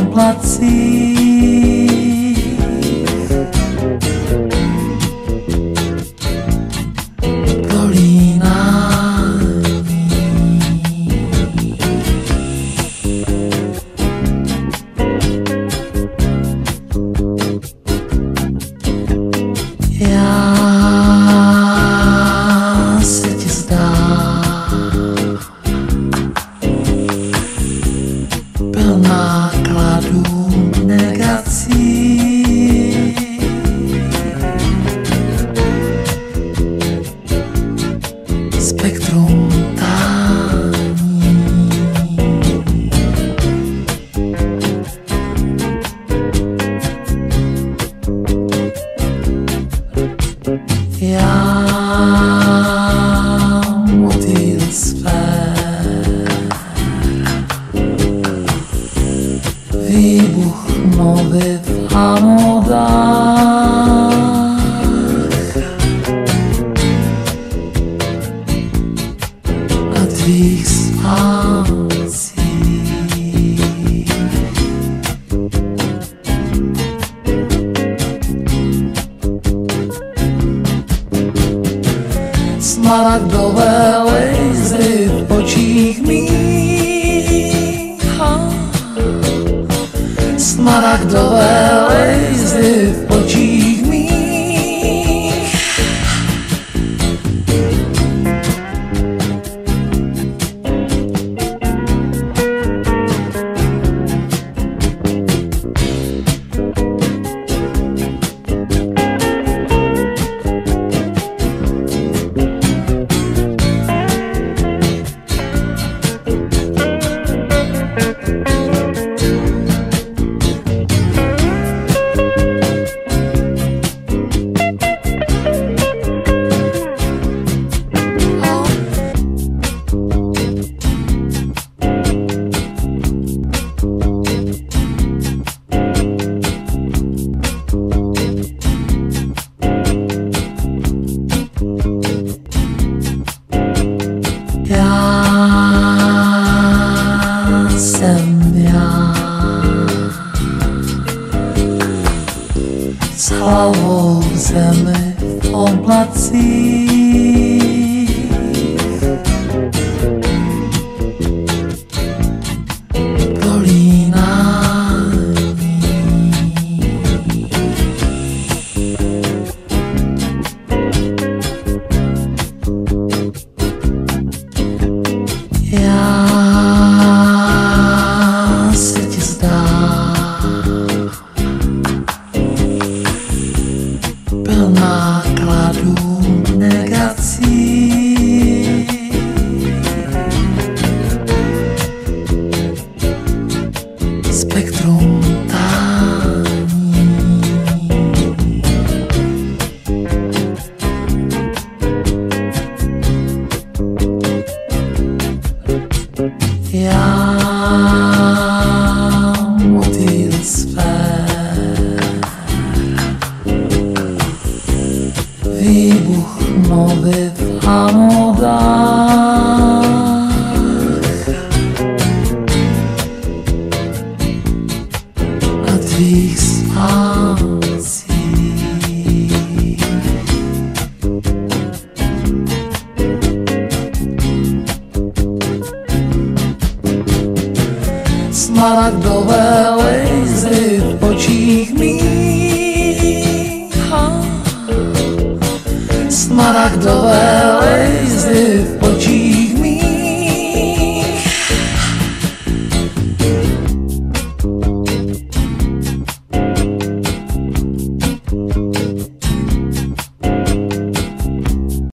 Platzi. smaragdové lejzy v očích mých. Smaragdové سمعا Schało zemy Smaragdové lejzy v očích mých. Smaragdové lejzy v